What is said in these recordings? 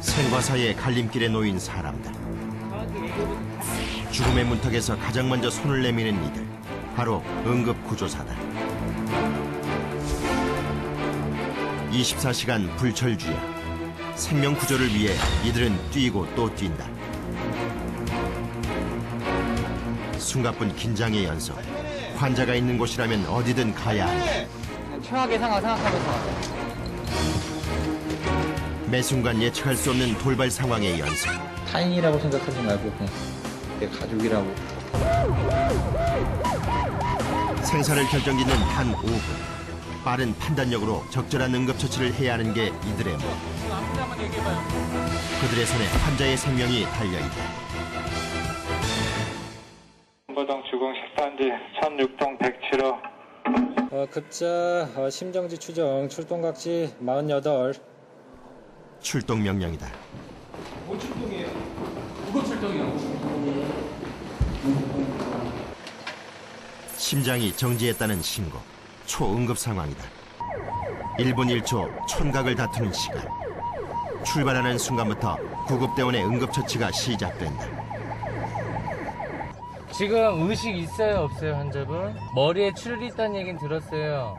생과 사이의 갈림길에 놓인 사람들. 죽음의 문턱에서 가장 먼저 손을 내미는 이들. 바로 응급구조사다. 24시간 불철주야. 생명 구조를 위해 이들은 뛰고 또 뛴다. 숨가쁜 긴장의 연속. 환자가 있는 곳이라면 어디든 가야 한다. 최악의 상황 생각하면서 매 순간 예측할 수 없는 돌발 상황의 연속. 타인이라고 생각하지 말고 그냥 내 가족이라고 생사를 결정짓는 단 5분. 빠른 판단력으로 적절한 응급처치를 해야 하는 게 이들의 목. 그들의 손에 환자의 생명이 달려있다. 보동 주공 10단지 1006동 107호 어, 급자 어, 심정지 추정 출동각지 48 출동 명령이다. 심장이 정지했다는 신고. 초응급 상황이다. 1분 1초 촌각을 다투는 시간. 출발하는 순간부터 구급대원의 응급처치가 시작된다. 지금 의식 있어요 없어요 환자분? 머리에 출혈이 있다는 얘기는 들었어요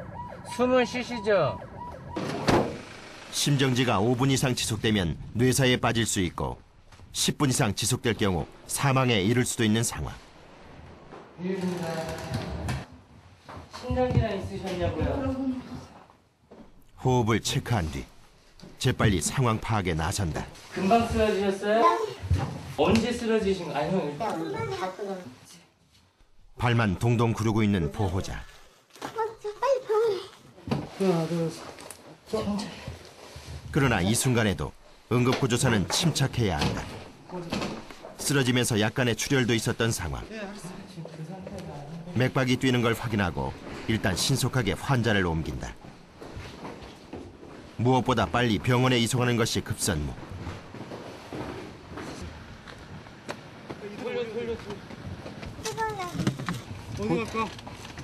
숨은 쉬시죠? 심정지가 5분 이상 지속되면 뇌사에 빠질 수 있고 10분 이상 지속될 경우 사망에 이를 수도 있는 상황. 심장질환 있으셨냐고요? 호흡을 체크한 뒤 재빨리 상황 파악에 나선다. 금방 쓰러지셨어요? 언제 쓰러지신 거? 아니 형 발만 동동 구르고 있는 보호자. 그러나 이 순간에도 응급구조사는 침착해야 한다. 쓰러지면서 약간의 출혈도 있었던 상황. 맥박이 뛰는 걸 확인하고 일단 신속하게 환자를 옮긴다. 무엇보다 빨리 병원에 이송하는 것이 급선무.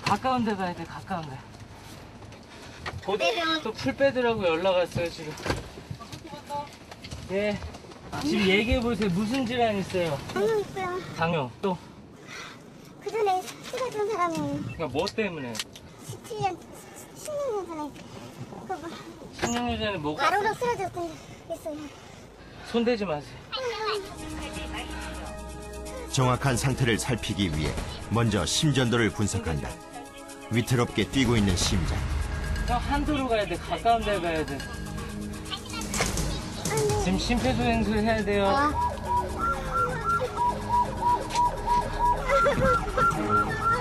가까운 데 가야 돼 가까운 데 또풀 빼더라고 연락 왔어요 지금 예 지금 얘기해 보세요 무슨 질환 있어요? 당뇨 있고요. 당뇨 또 그 전에 쓰러진 사람이 그러니까 뭐 때문에 17년, 16년 전에 그 뭐, 10년 전에 뭐가 가로로 쓰러졌던 적 있어요. 손대지 마세요 정확한 상태를 살피기 위해 먼저 심전도를 분석한다. 위태롭게 뛰고 있는 심장. 형 한도로 가야 돼. 가까운 데 가야 돼. 지금 심폐소생술 해야 돼요.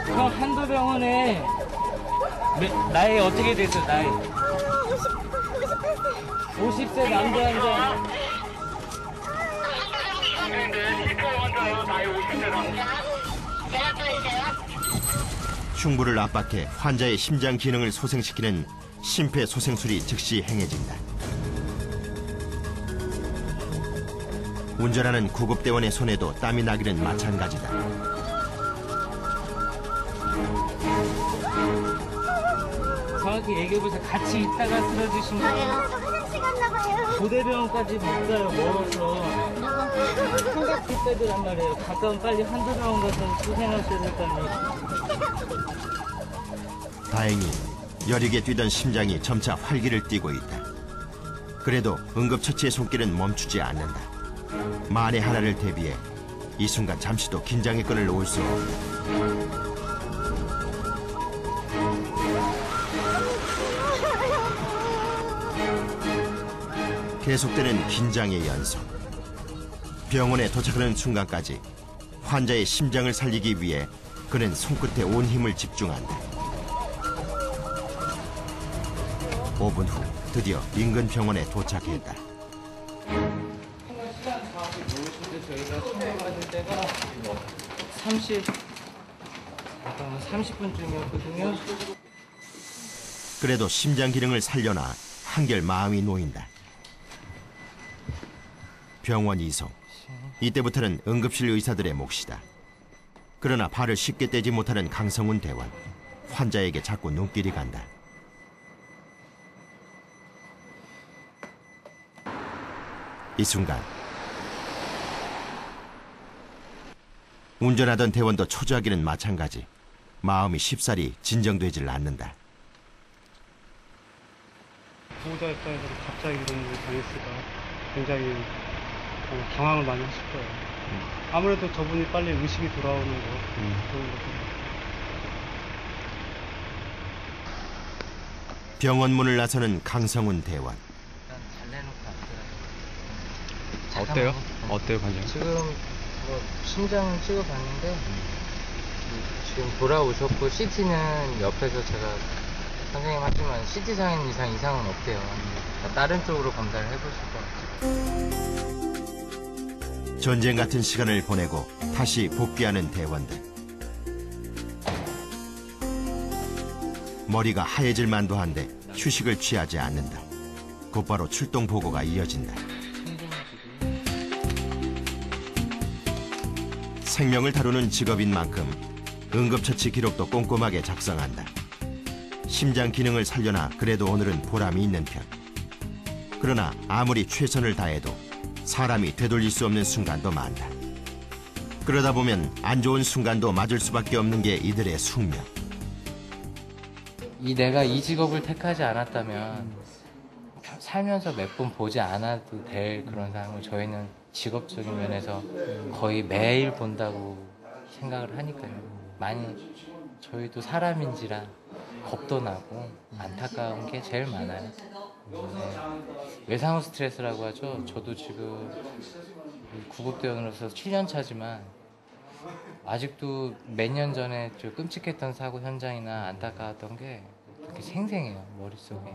형 한도병원에 몇- 나이 어떻게 됐어 나이? 50세 남자 환자 흉부를 압박해 환자의 심장 기능을 소생시키는 심폐소생술이 즉시 행해진다. 운전하는 구급대원의 손에도 땀이 나기는 마찬가지다. 정확히 얘기해보세요 같이 있다가 쓰러지신 거예요. 고대병원까지 못 가요 멀어서 혼자 피 빼더란 말이에요 가까운 빨리 한도병원 가서 수생하셔야 될 거 아니에요 다행히 여리게 뛰던 심장이 점차 활기를 띠고 있다. 그래도 응급처치의 손길은 멈추지 않는다. 만에 하나를 대비해 이 순간 잠시도 긴장의 끈을 놓을 수 없다. 계속되는 긴장의 연속. 병원에 도착하는 순간까지 환자의 심장을 살리기 위해 그는 손끝에 온 힘을 집중한다. 5분 후 드디어 인근 병원에 도착했다. 시간 정확히 모르신데 저희가 통화받을 때가 30 잠깐만 30분쯤이었거든요 그래도 심장 기능을 살려나 한결 마음이 놓인다. 병원 이송. 이때부터는 응급실 의사들의 몫이다. 그러나 발을 쉽게 떼지 못하는 강성훈 대원. 환자에게 자꾸 눈길이 간다. 이 순간 운전하던 대원도 초조하기는 마찬가지. 마음이 쉽사리 진정되질 않는다. 보호자 입장에서 갑자기 이런 일을 당했을까 굉장히 어, 당황을 많이 하실 거예요. 아무래도 저분이 빨리 의식이 돌아오는 거 그런 거죠. 병원 문을 나서는 강성훈 대원. 잘 내놓고 왔어요. 어때요, 관장? 지금 뭐 심장 찍어봤는데 지금 돌아오셨고 CT는 옆에서 제가 선생님 하지만 CT 상인 이상 이상은 없대요. 그러니까 다른 쪽으로 검사를 해보실 것 같아요. 전쟁 같은 시간을 보내고 다시 복귀하는 대원들. 머리가 하얘질 만도 한데 휴식을 취하지 않는다. 곧바로 출동 보고가 이어진다. 생명을 다루는 직업인 만큼 응급처치 기록도 꼼꼼하게 작성한다. 심장 기능을 살려나 그래도 오늘은 보람이 있는 편. 그러나 아무리 최선을 다해도 사람이 되돌릴 수 없는 순간도 많다. 그러다 보면 안 좋은 순간도 맞을 수밖에 없는 게 이들의 숙명. 이 내가 이 직업을 택하지 않았다면 살면서 몇 번 보지 않아도 될 그런 사람을 저희는 직업적인 면에서 거의 매일 본다고 생각을 하니까요. 많이 저희도 사람인지라 겁도 나고 안타까운 게 제일 많아요. 네. 외상후 스트레스라고 하죠. 저도 지금 구급대원으로서 7년 차지만 아직도 몇 년 전에 좀 끔찍했던 사고 현장이나 안타까웠던 게 그렇게 생생해요 머릿속에